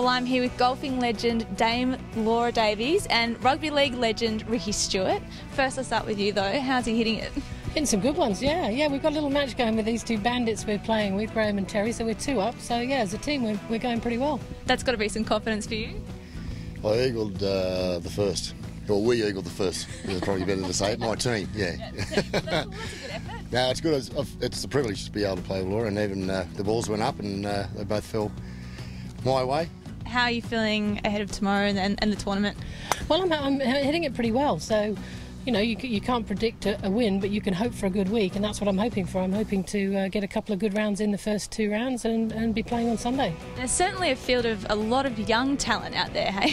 Well, I'm here with golfing legend Dame Laura Davies and rugby league legend Ricky Stuart. First, I'll start with you though. How's he hitting it? Hitting some good ones, yeah. Yeah, we've got a little match going with these two bandits we're playing with, Graham and Terry, so we're two up. So, yeah, as a team, we're, we're going pretty well. That's got to be some confidence for you. I eagled uh, the first. Well, we eagled the first. It's probably better to say it. My team, yeah. no, it's good. It's, it's a privilege to be able to play with Laura, and even uh, the balls went up and uh, they both fell my way. How are you feeling ahead of tomorrow and, and, and the tournament? Well, I'm, I'm hitting it pretty well, so you know, you, you can't predict a, a, win, but you can hope for a good week, and that's what I'm hoping for. I'm hoping to uh, get a couple of good rounds in the first two rounds and, and be playing on Sunday. There's certainly a field of a lot of young talent out there. Hey,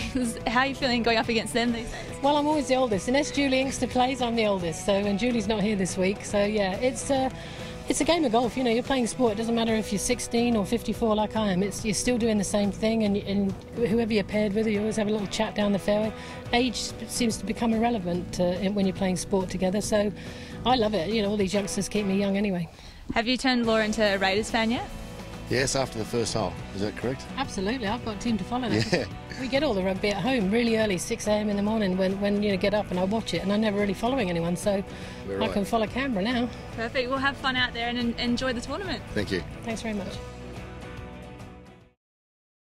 how are you feeling going up against them these days? Well, I'm always the oldest. Unless Juli Inkster plays, I'm the oldest. So, and Juli's not here this week. So, yeah, it's. Uh, it's a game of golf. You know, you're playing sport. It doesn't matter if you're 16 or 54 like I am. It's you're still doing the same thing, and, and whoever you're paired with, you always have a little chat down the fairway. Age seems to become irrelevant uh, when you're playing sport together. So, I love it. You know, all these youngsters keep me young anyway. Have you turned Laura into a Raiders fan yet? Yes, after the first hole. Is that correct? Absolutely. I've got a team to follow now. Yeah. We get all the rugby at home really early, 6 a.m. in the morning when, when you know, get up and I watch it and I'm never really following anyone, so right. I can follow Canberra now. Perfect. We'll have fun out there and enjoy the tournament. Thank you. Thanks very much.